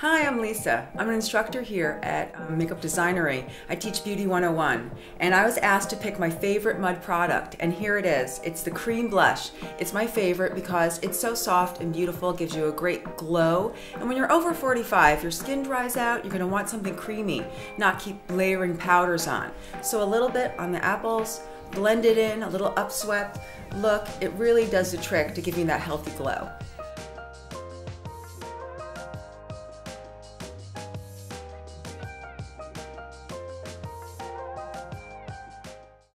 Hi, I'm Lisa. I'm an instructor here at um, Makeup Designory. I teach Beauty 101, and I was asked to pick my favorite mud product, and here it is. It's the cream blush. It's my favorite because it's so soft and beautiful, gives you a great glow, and when you're over 45, your skin dries out, you're gonna want something creamy, not keep layering powders on. So a little bit on the apples, blend it in, a little upswept look. It really does the trick to give you that healthy glow.